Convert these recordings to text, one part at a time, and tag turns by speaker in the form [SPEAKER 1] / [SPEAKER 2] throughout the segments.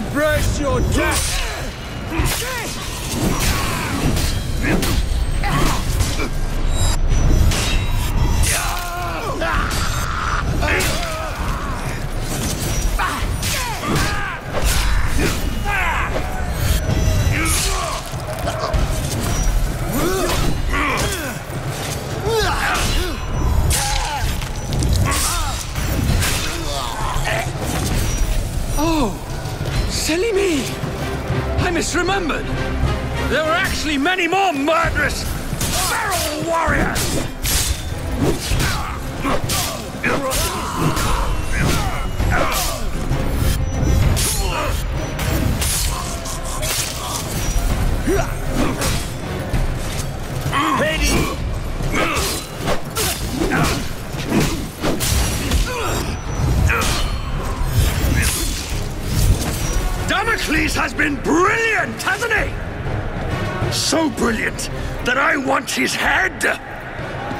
[SPEAKER 1] Embrace your death! Silly me! I misremembered! There were actually many more murderous feral warriors! Damocles has been brilliant, hasn't he? So brilliant that I want his head.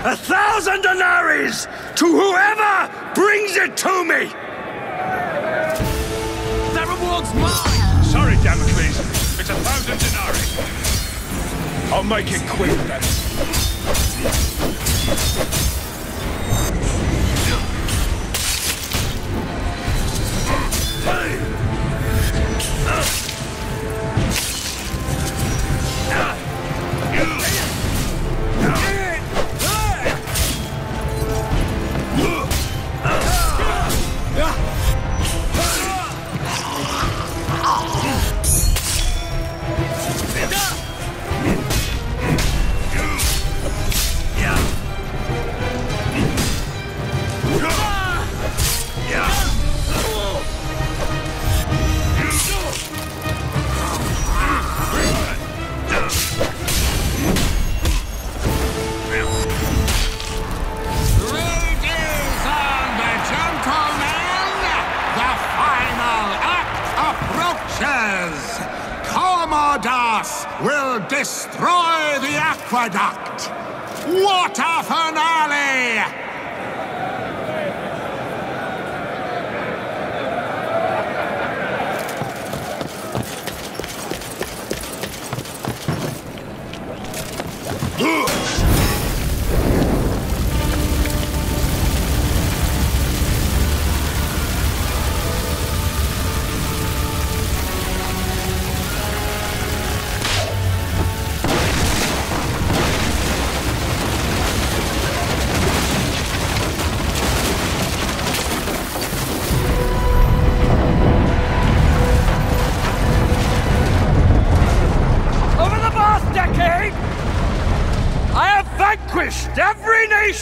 [SPEAKER 1] A thousand denaries to whoever brings it to me. That reward's mine.
[SPEAKER 2] Sorry, Damocles. It's a thousand denarii. I'll make it quick then.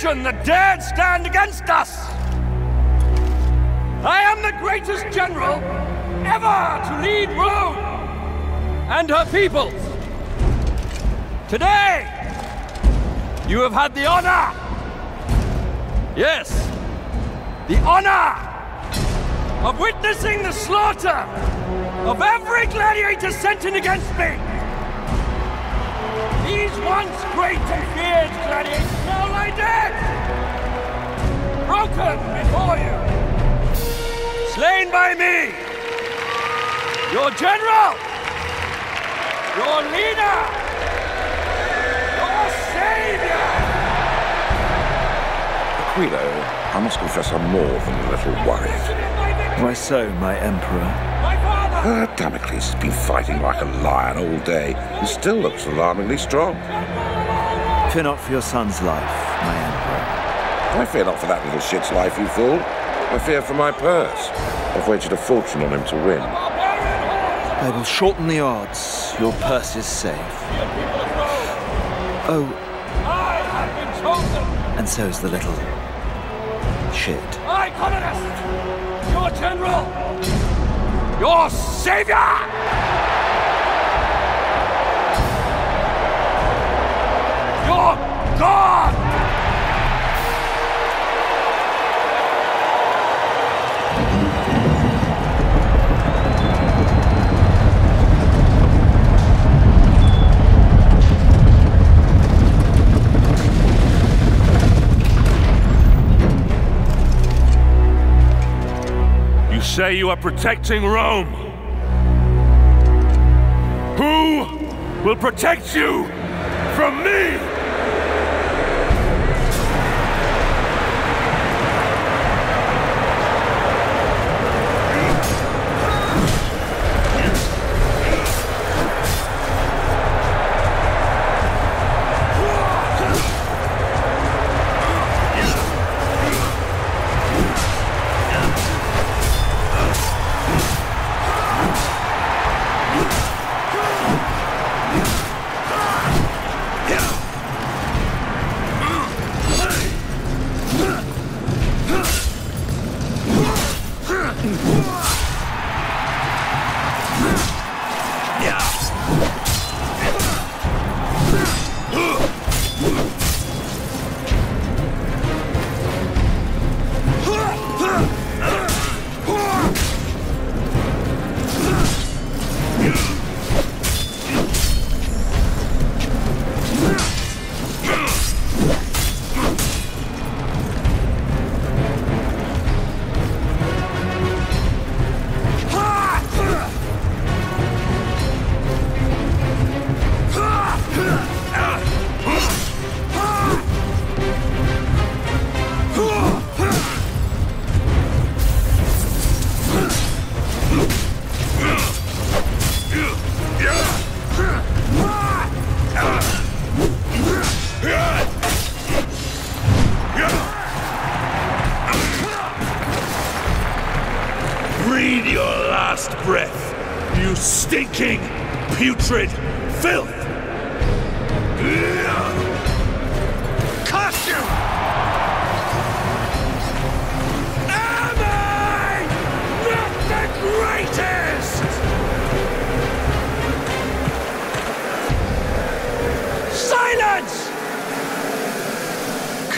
[SPEAKER 1] Nation that dared stand against us. I am the greatest general ever to lead Rome and her peoples. Today, you have had the honor, yes, the honor of witnessing the slaughter of every gladiator sent in against me. These once great and feared gladiators lie dead, broken before you, slain by me, your general, your leader, your savior.
[SPEAKER 3] Aquilo, I must confess I'm more than a little worried.
[SPEAKER 4] Why so, my emperor?
[SPEAKER 1] My father!
[SPEAKER 3] Uh, Damocles has been fighting like a lion all day and still looks alarmingly strong.
[SPEAKER 4] Fear not for your son's life, my emperor.
[SPEAKER 3] I fear not for that little shit's life, you fool. I fear for my purse. I've wagered a fortune on him to win.
[SPEAKER 4] I will shorten the odds. Your purse is safe. Oh,
[SPEAKER 1] I have been chosen!
[SPEAKER 4] and so is the little shit.
[SPEAKER 1] I, Commodus, your general, your savior! God!
[SPEAKER 5] You say you are protecting Rome. Who will protect you from me?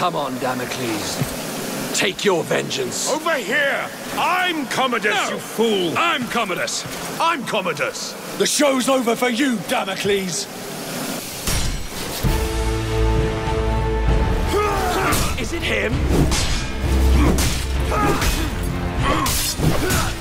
[SPEAKER 1] Come on, Damocles. Take your vengeance.
[SPEAKER 5] Over here! I'm Commodus, you fool! I'm Commodus! I'm Commodus!
[SPEAKER 1] The show's over for you, Damocles. Is it him?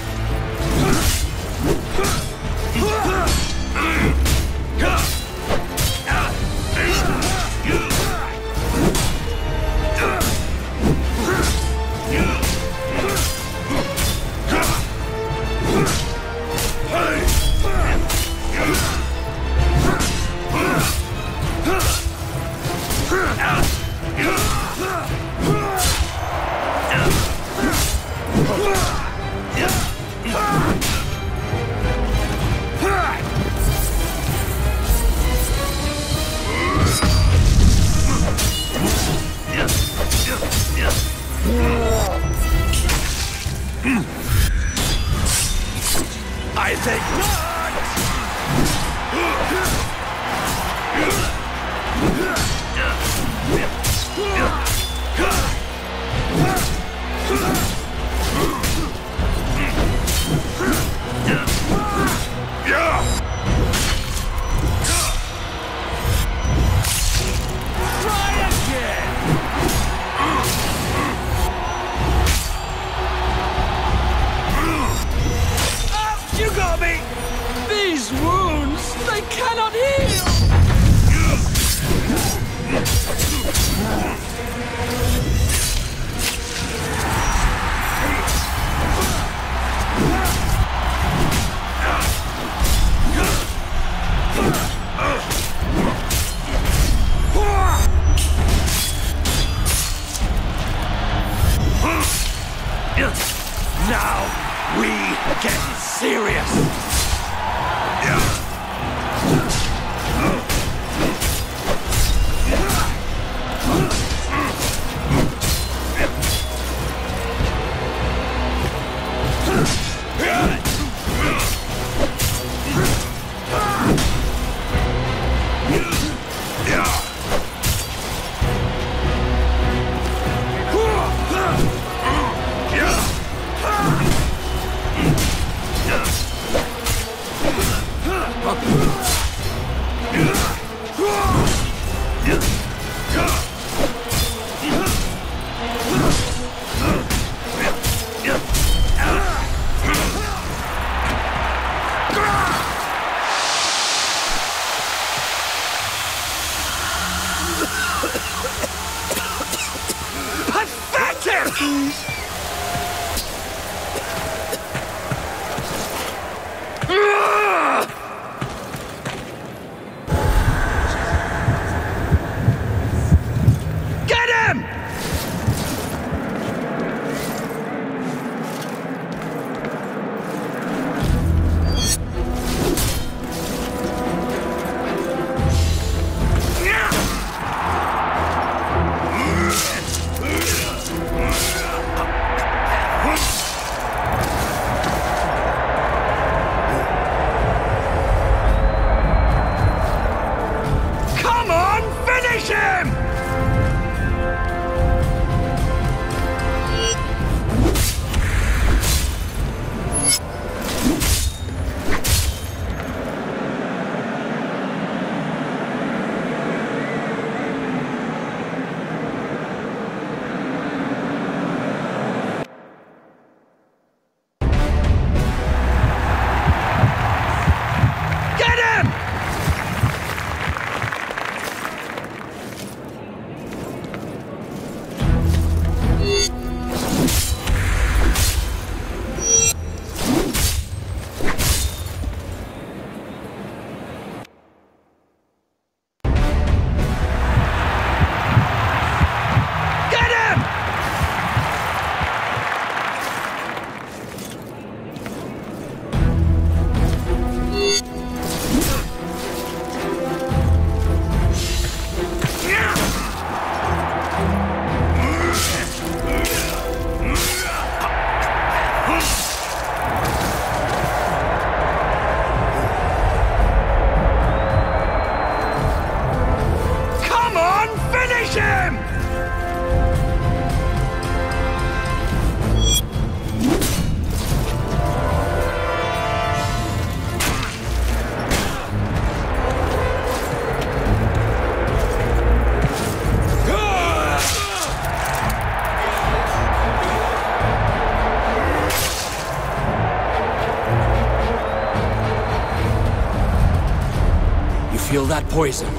[SPEAKER 1] poison.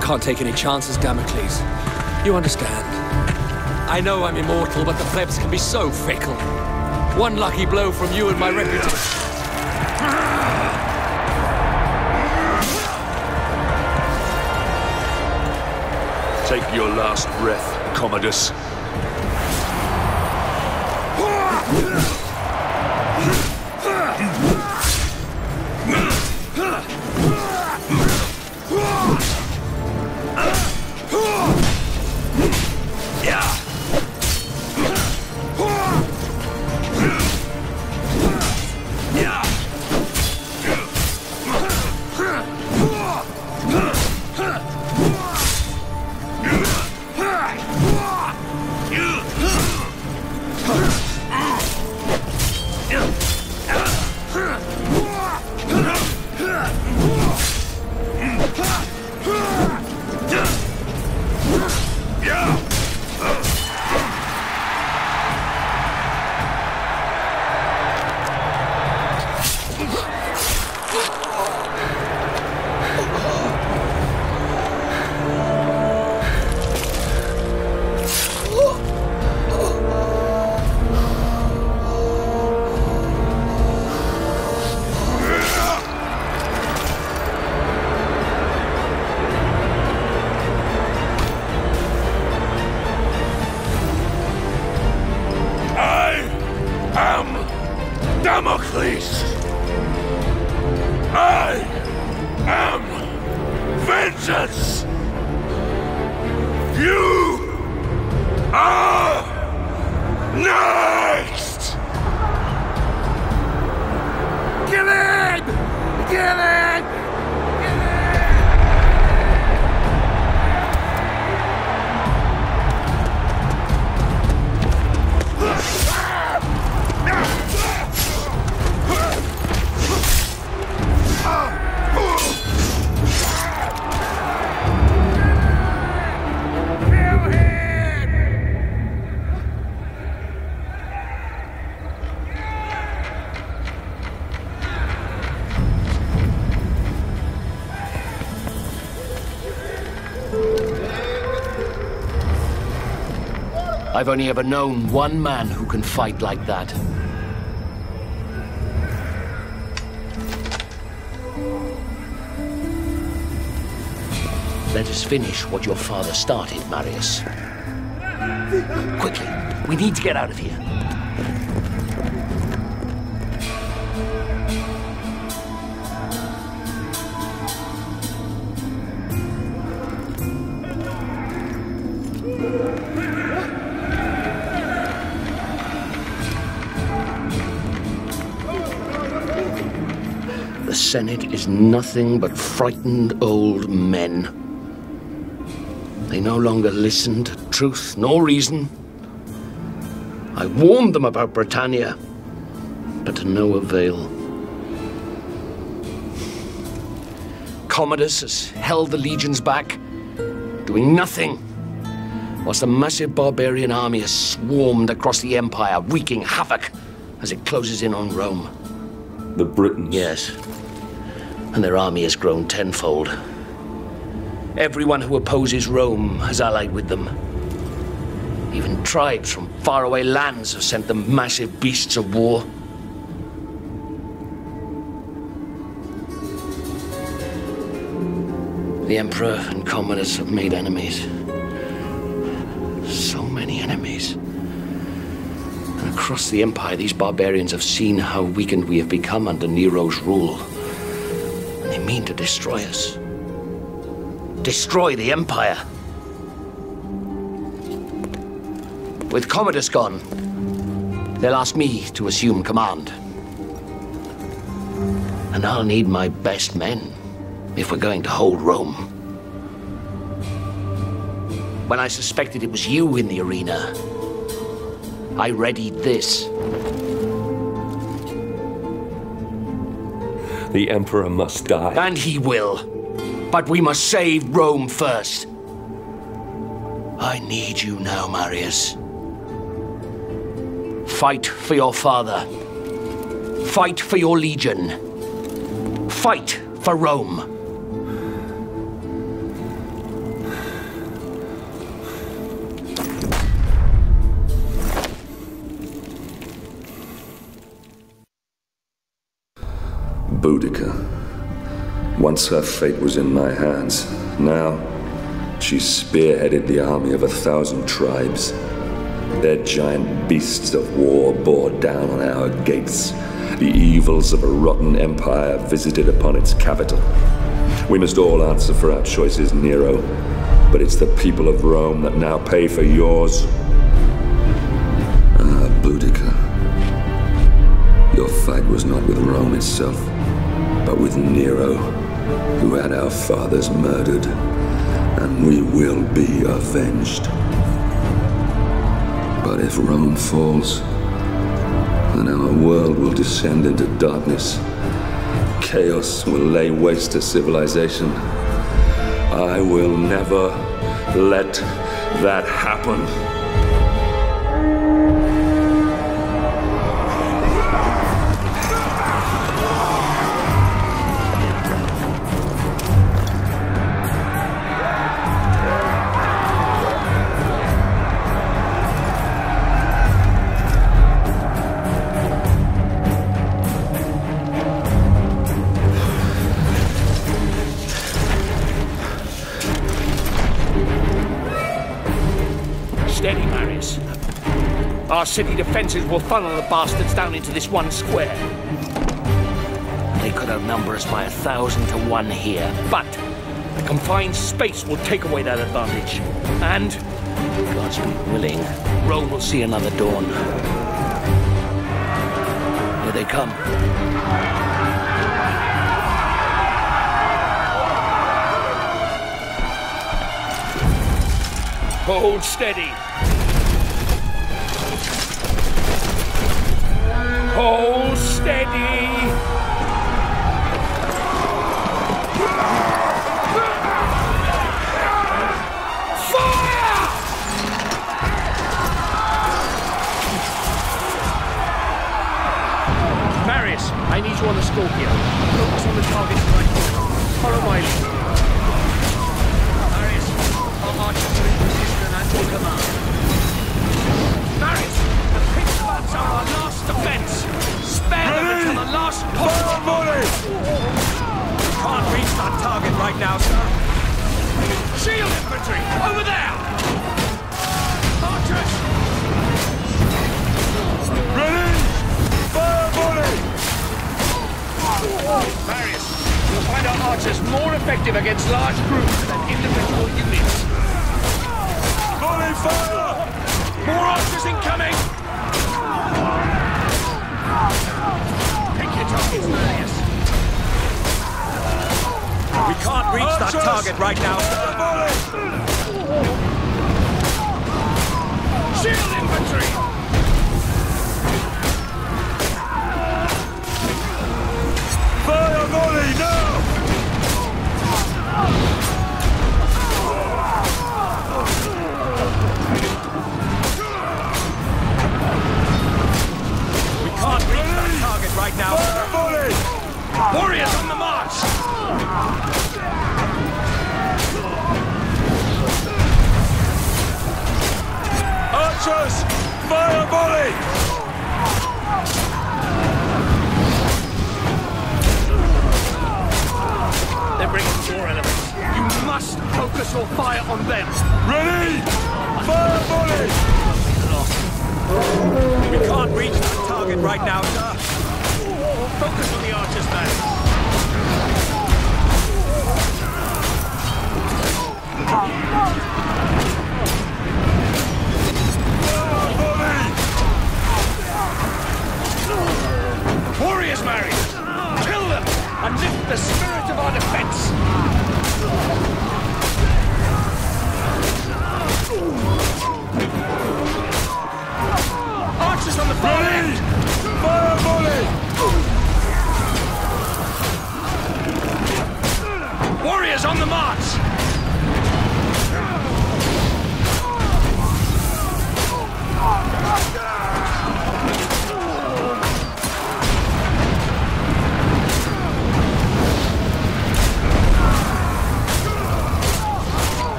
[SPEAKER 1] Can't take any chances, Damocles. You understand. I know I'm immortal, but the plebs can be so fickle. One lucky blow from you and my reputation...
[SPEAKER 5] Take your last breath, Commodus.
[SPEAKER 6] I've only ever known one man who can fight like that. Let us finish what your father started, Marius. Quickly, we need to get out of here. Senate is nothing but frightened old men. They no longer listen to truth nor reason. I warned them about Britannia, but to no avail. Commodus has held the legions back, doing nothing, whilst the massive barbarian army has swarmed across the empire, wreaking havoc as it closes in on Rome.
[SPEAKER 7] The Britons.
[SPEAKER 6] Yes. And their army has grown tenfold. Everyone who opposes Rome has allied with them. Even tribes from faraway lands have sent them massive beasts of war. The Emperor and Commodus have made enemies. So many enemies. And across the Empire, these barbarians have seen how weakened we have become under Nero's rule. Mean to destroy us. Destroy the Empire. With Commodus gone, they'll ask me to assume command. And I'll need my best men if we're going to hold Rome. When I suspected it was you in the arena, I readied this.
[SPEAKER 7] The Emperor must die.
[SPEAKER 6] And he will. But we must save Rome first. I need you now, Marius. Fight for your father. Fight for your legion. Fight for Rome.
[SPEAKER 5] Boudica. Once her fate was in my hands. Now, she spearheaded the army of a thousand tribes. Their giant beasts of war bore down on our gates. The evils of a rotten empire visited upon its capital. We must all answer for our choices, Nero. But it's the people of Rome that now pay for yours. Ah, Boudica. Your fight was not with Rome itself, but with Nero, who had our fathers murdered, and we will be avenged. But if Rome falls, then our world will descend into darkness. Chaos will lay waste to civilization. I will never let that happen.
[SPEAKER 6] Our city defenses will funnel the bastards down into this one square. They could outnumber us by a thousand to one here, but the confined space will take away that advantage. And, God's be willing, Rome will see another dawn. Here they come. Hold steady. Hold steady. Fire! Marius, I need you on the Scorpio. Focus on the target right. Follow my lead. Marius, our archers in position and at command. Defense. Spare them until the last possible volley. Can't reach that target right now, sir. Shield infantry, over there! Archers! Ready! Fire volley! Marius, you'll find our archers more effective against large groups than individual units. Volley fire! More archers incoming! We can't reach that target right now. Shield infantry!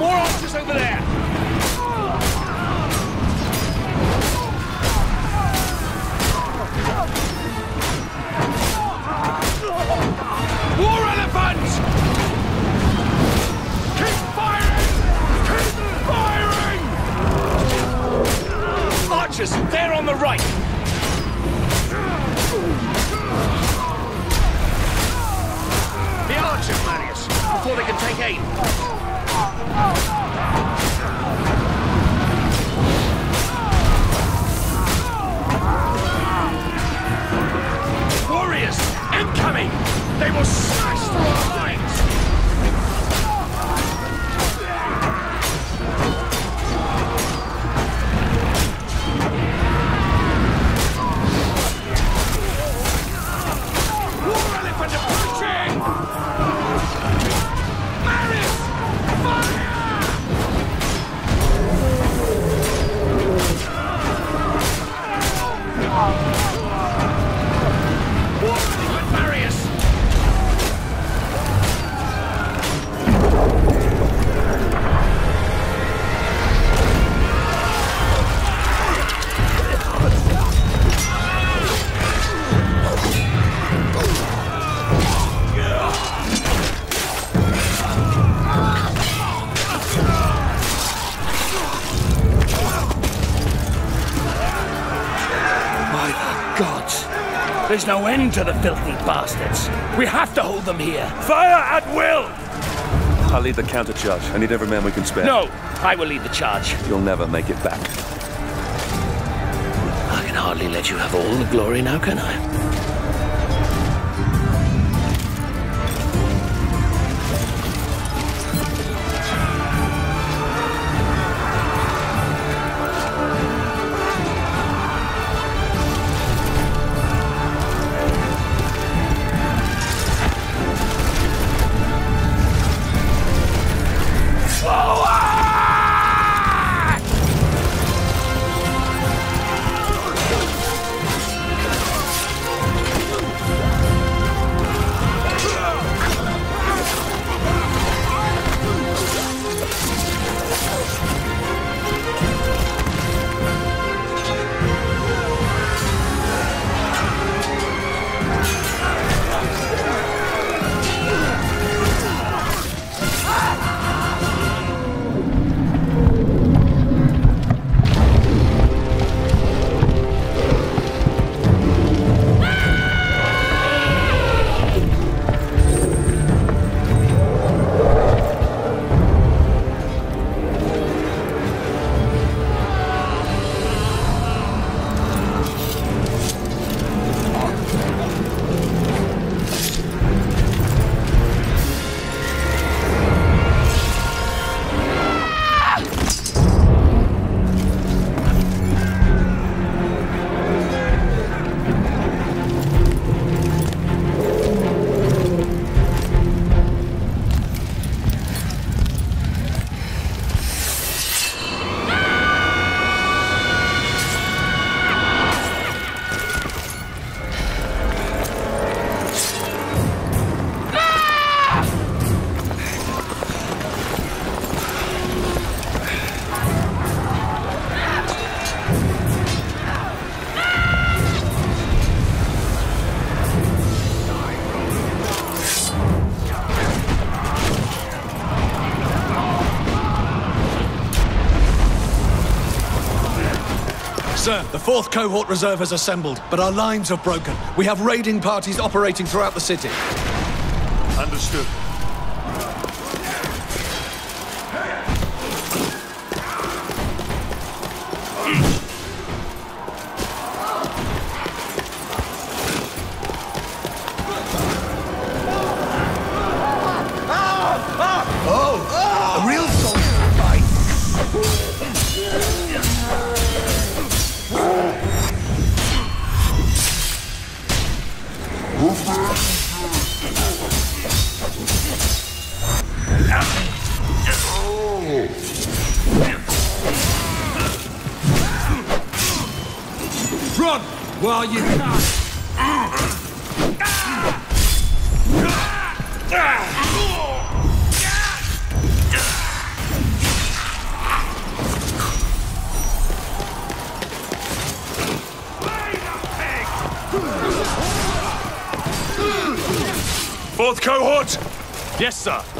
[SPEAKER 6] More archers over there! War elephants! Keep firing! Keep firing! Archers, they're on the right! The archers, Marius, before they can take aim. Warriors, incoming! They will smash through our There's no end to the filthy bastards. We have to hold them here.
[SPEAKER 5] Fire at will!
[SPEAKER 8] I'll lead the counter-charge. I need every man we can spare.
[SPEAKER 6] No, I will lead the charge.
[SPEAKER 8] You'll never make it back.
[SPEAKER 6] I can hardly let you have all the glory now, can I?
[SPEAKER 1] Fourth cohort reserve has assembled, but our lines have broken. We have raiding parties operating throughout the city.
[SPEAKER 5] Understood. Yes, sir.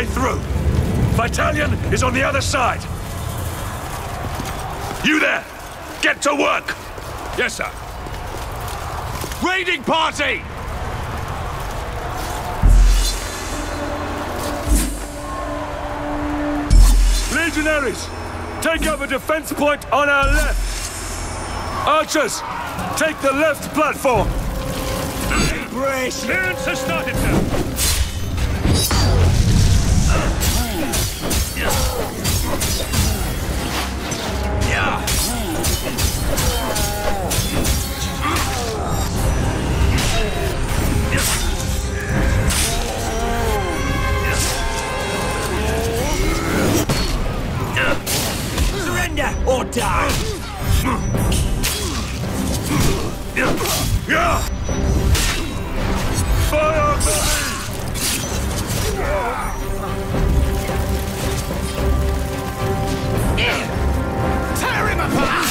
[SPEAKER 5] Way through. Vitallion is on the other side. You there! Get to work! Yes, sir. Raiding party! Legionaries! Take up a defense point on our left! Archers! Take the left platform!
[SPEAKER 9] Brace
[SPEAKER 5] Clearance has started now!
[SPEAKER 9] or die!
[SPEAKER 10] Fire me!
[SPEAKER 11] Tear him apart!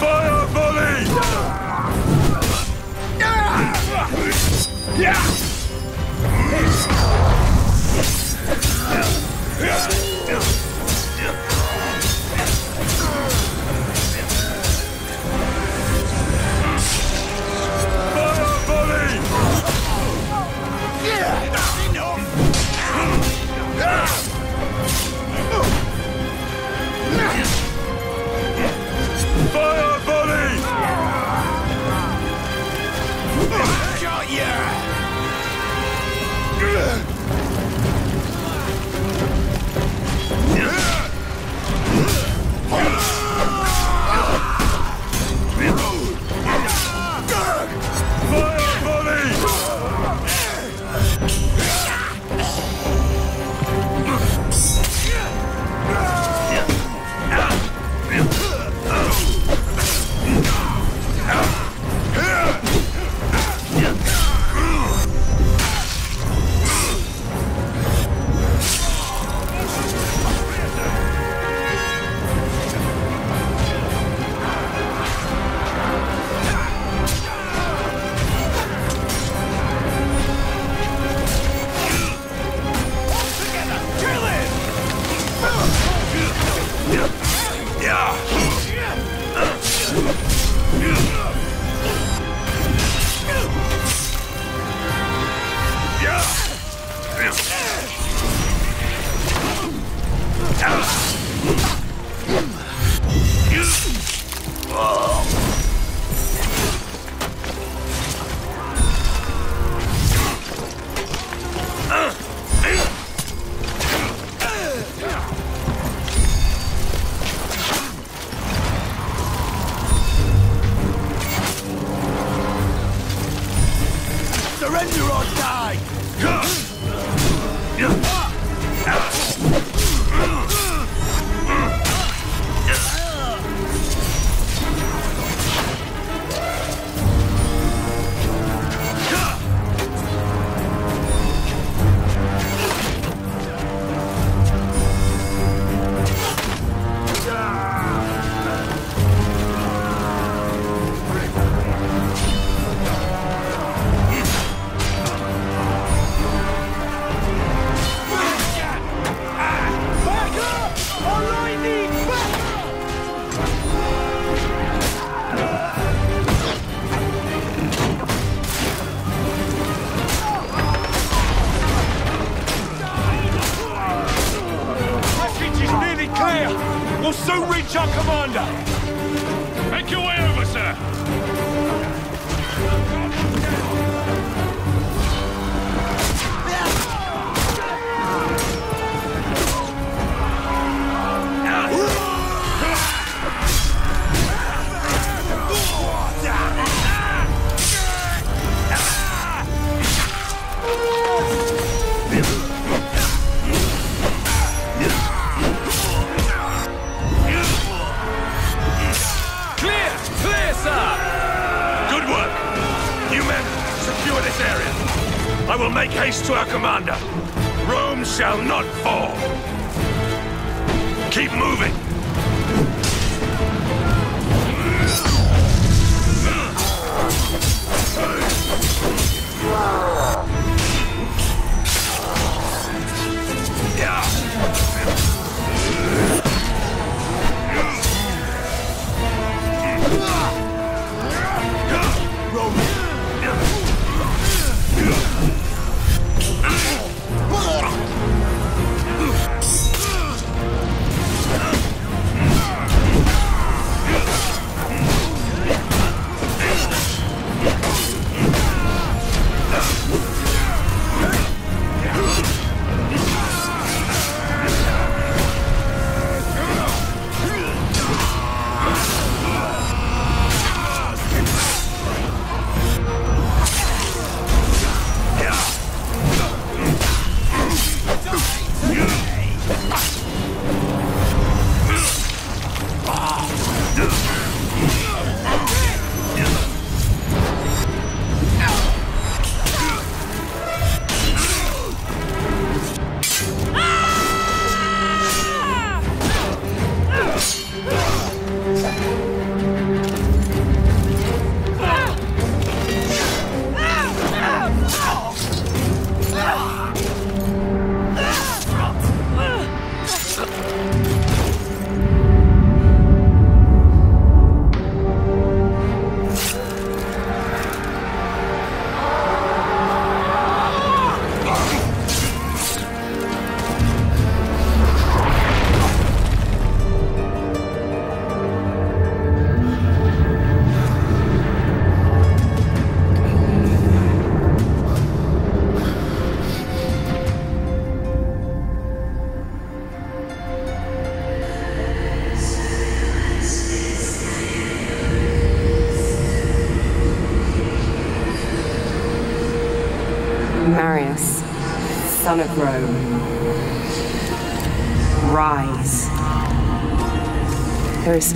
[SPEAKER 10] Fire volley!
[SPEAKER 5] Yeah! shall not fall! Keep moving!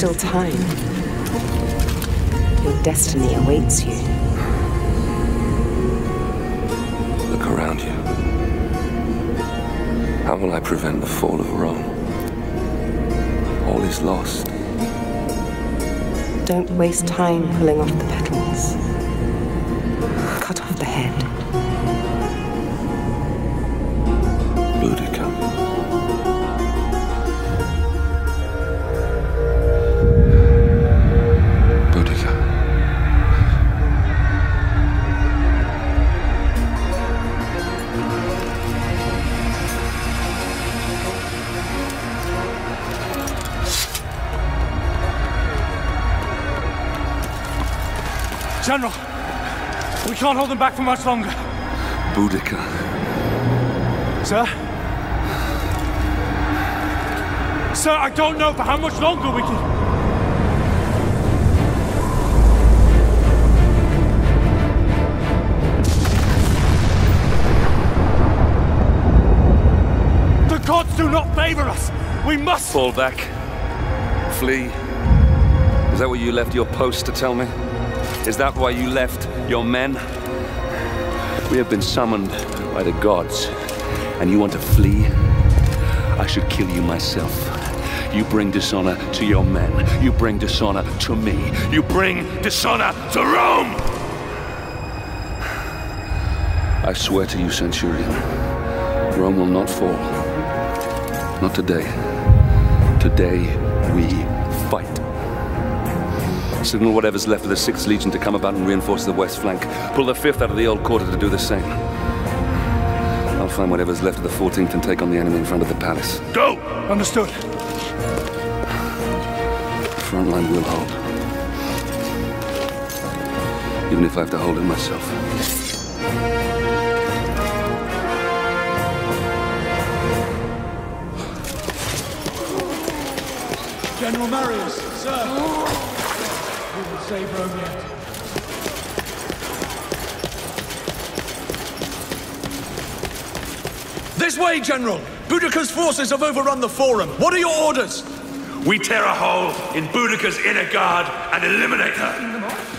[SPEAKER 12] Still time. Your destiny awaits you.
[SPEAKER 5] Look around you. How will I prevent the fall of Rome? All is lost.
[SPEAKER 12] Don't waste time pulling off the petals.
[SPEAKER 13] We can't hold them back for much longer.
[SPEAKER 5] Boudica.
[SPEAKER 13] Sir? Sir, I don't know for how much longer we can. The gods do not favor us. We must
[SPEAKER 5] fall back. Flee. Is that what you left your post to tell me? Is that why you left your men? We have been summoned by the gods, and you want to flee? I should kill you myself. You bring dishonor to your men. You bring dishonor to me. You bring dishonor to Rome! I swear to you, Centurion, Rome will not fall. Not today. Today, we. Signal whatever's left of the 6th Legion to come about and reinforce the west flank. Pull the 5th out of the old quarter to do the same. I'll find whatever's left of the 14th and take on the enemy in front of the palace.
[SPEAKER 13] Go! Understood.
[SPEAKER 5] Front line will hold. Even if I have to hold it myself.
[SPEAKER 13] General Marius, sir. Save Rome yet.
[SPEAKER 14] This way, General! Boudica's forces have overrun the Forum. What are your orders?
[SPEAKER 1] We tear a hole in Boudica's inner guard and eliminate her.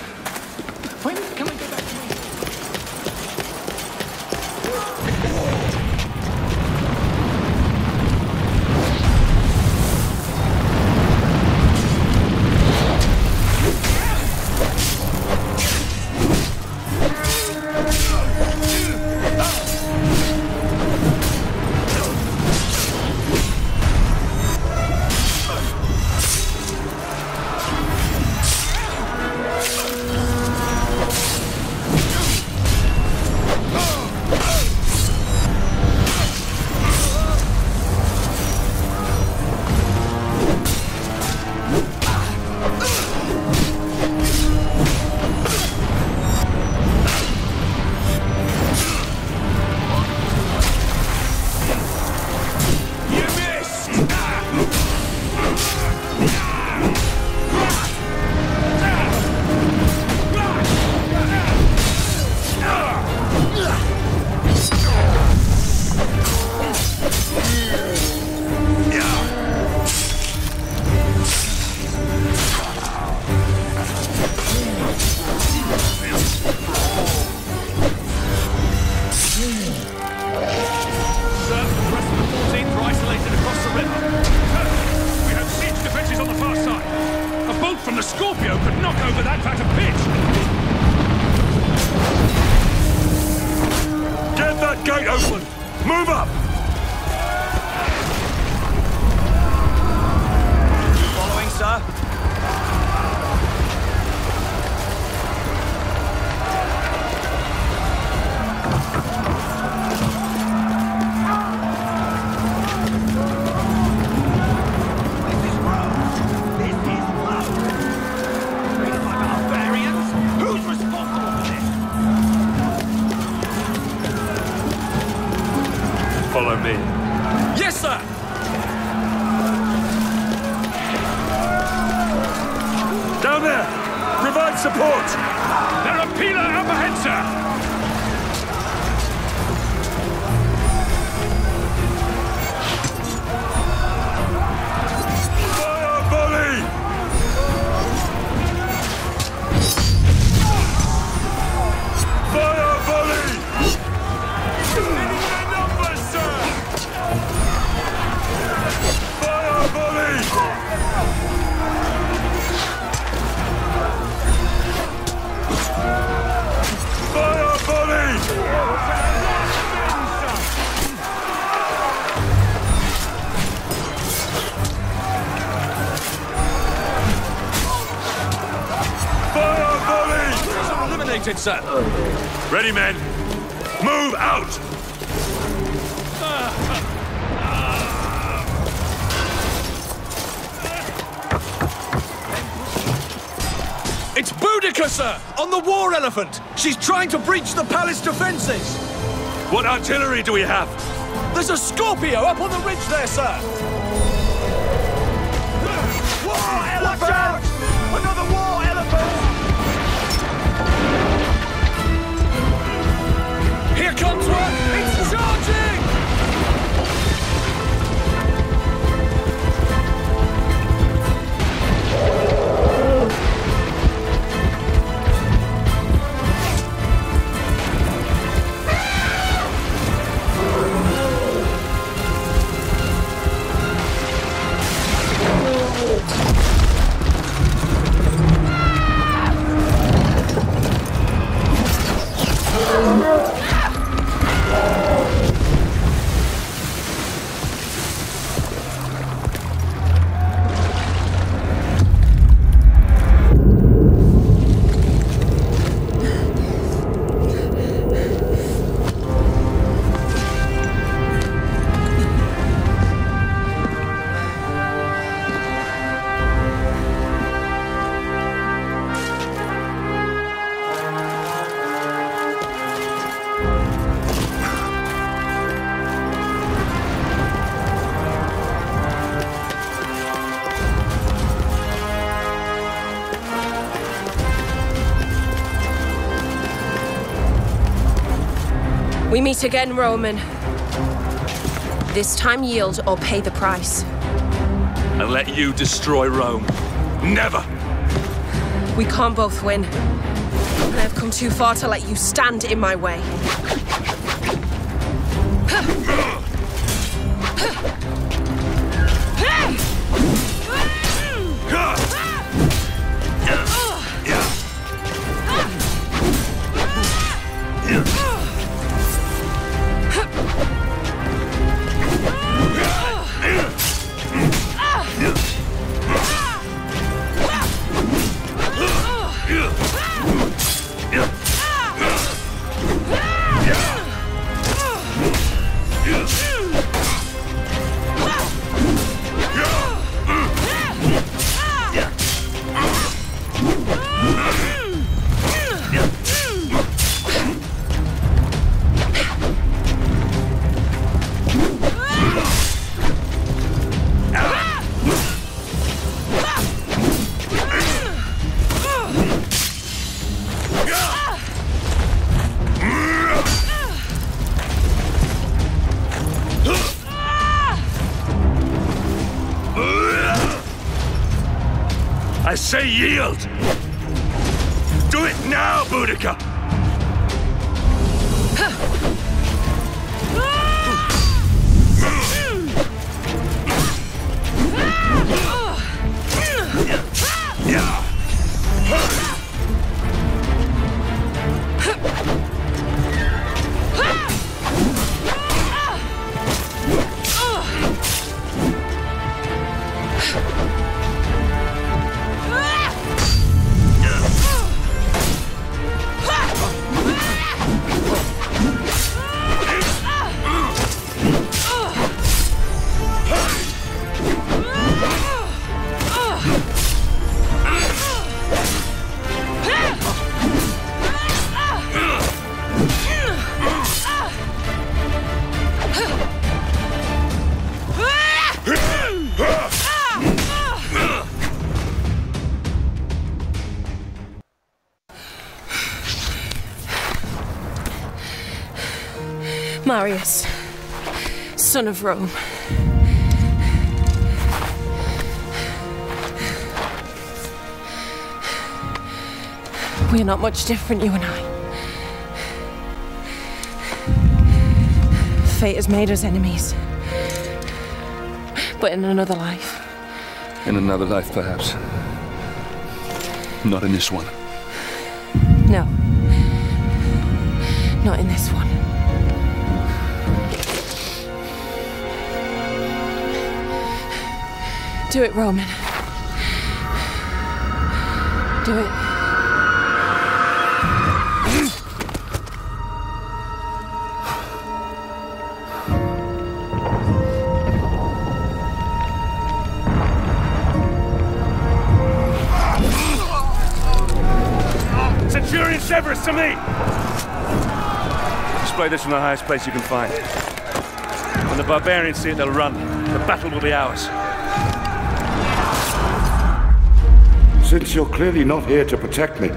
[SPEAKER 1] Support!
[SPEAKER 13] There are Pila up ahead, sir!
[SPEAKER 15] Sir.
[SPEAKER 5] Ready, men. Move out!
[SPEAKER 1] It's Boudica, sir! On the war elephant! She's trying to breach the palace defenses!
[SPEAKER 5] What artillery do we have?
[SPEAKER 1] There's a Scorpio up on the ridge there, sir!
[SPEAKER 12] Meet again, Roman. This time yield or pay the price.
[SPEAKER 5] And let you destroy Rome. Never!
[SPEAKER 12] We can't both win. And I've come too far to let you stand in my way.
[SPEAKER 5] Say
[SPEAKER 12] Marius, son of Rome. We're not much different, you and I. Fate has made us enemies. But in another life,
[SPEAKER 16] In another life, perhaps. Not in this one.
[SPEAKER 12] no. Not in this one. Do it, Roman. Do it.
[SPEAKER 2] Centurion Severus to me!
[SPEAKER 17] Display this from the highest place you can find. When the barbarians see it, they'll run. The battle will be ours.
[SPEAKER 18] Since you're clearly not here to protect me,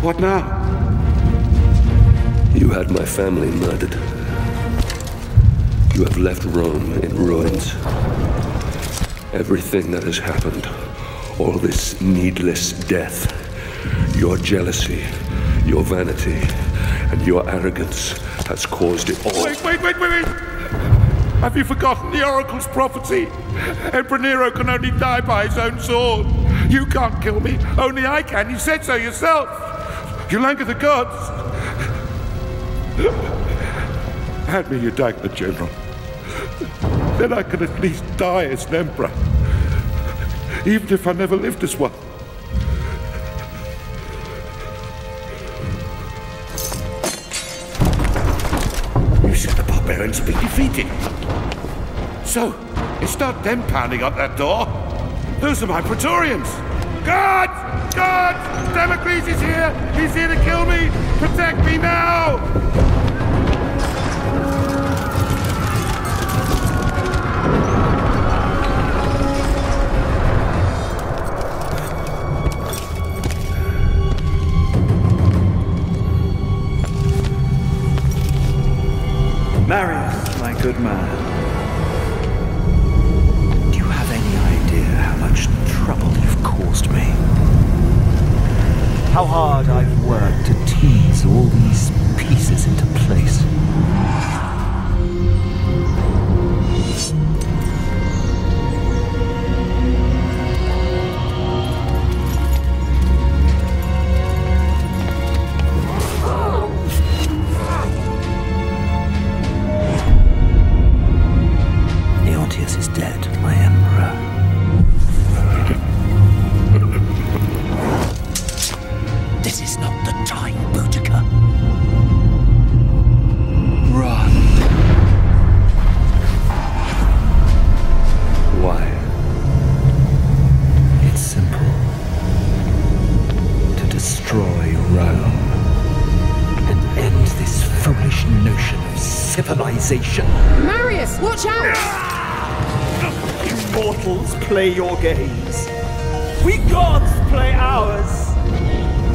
[SPEAKER 18] what now?
[SPEAKER 5] You had my family murdered. You have left Rome in ruins. Everything that has happened, all this needless death, your jealousy, your vanity, and your arrogance has caused it all.
[SPEAKER 18] Wait, wait, wait, wait, wait! Have you forgotten the Oracle's prophecy? Emperor Nero can only die by his own sword. You can't kill me, only I can. You said so yourself. You'll the gods. Hand me your dagger, General. Then I can at least die as an emperor. Even if I never lived as one. You said the barbarians been defeated. So, it's not them pounding up that door. Those are my Praetorians. Guards! Guards! Damocles is here! He's here to kill me! Protect me now!
[SPEAKER 4] Marius, my good man.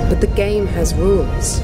[SPEAKER 12] But the game has rules.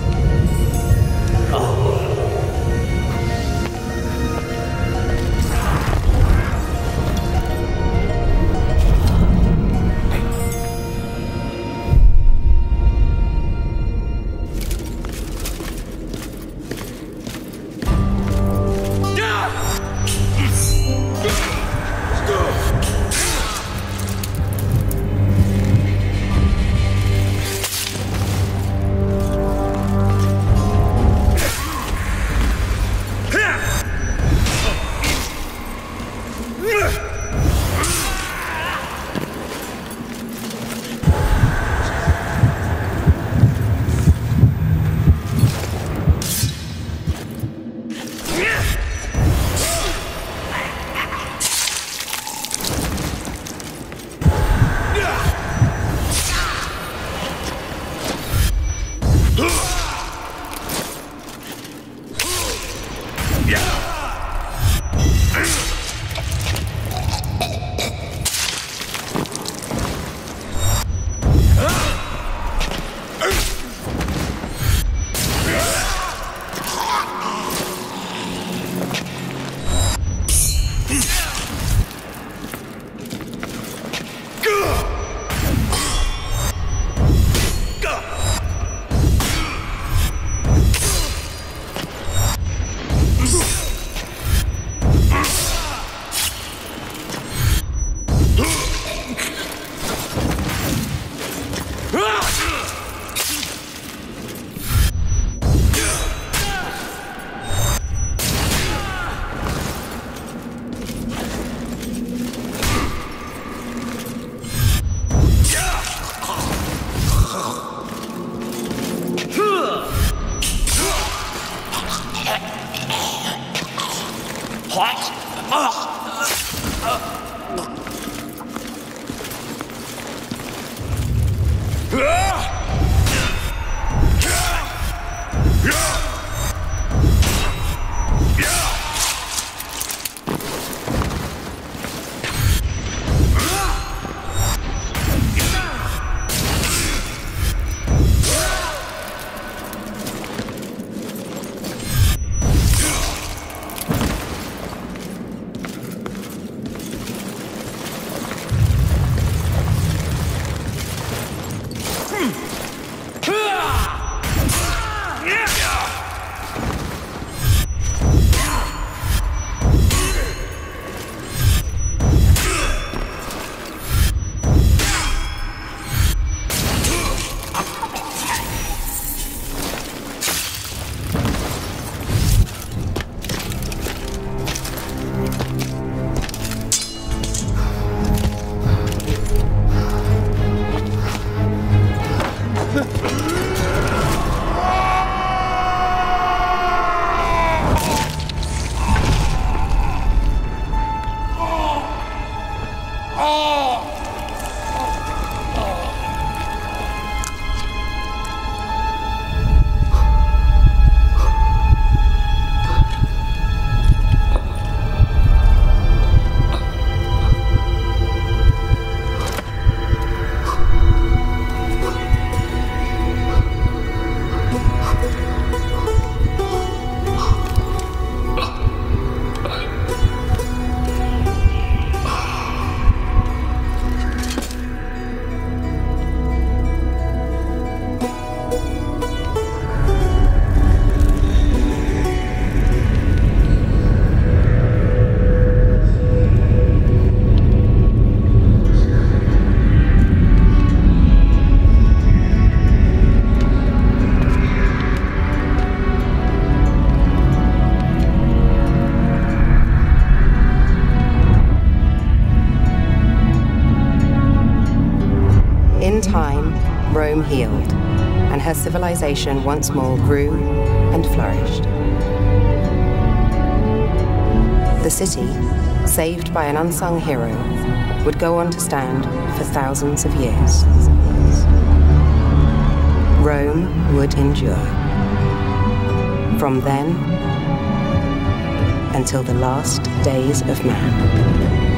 [SPEAKER 19] Civilization once more grew and flourished. The city, saved by an unsung hero, would go on to stand for thousands of years. Rome would endure. From then until the last days of man.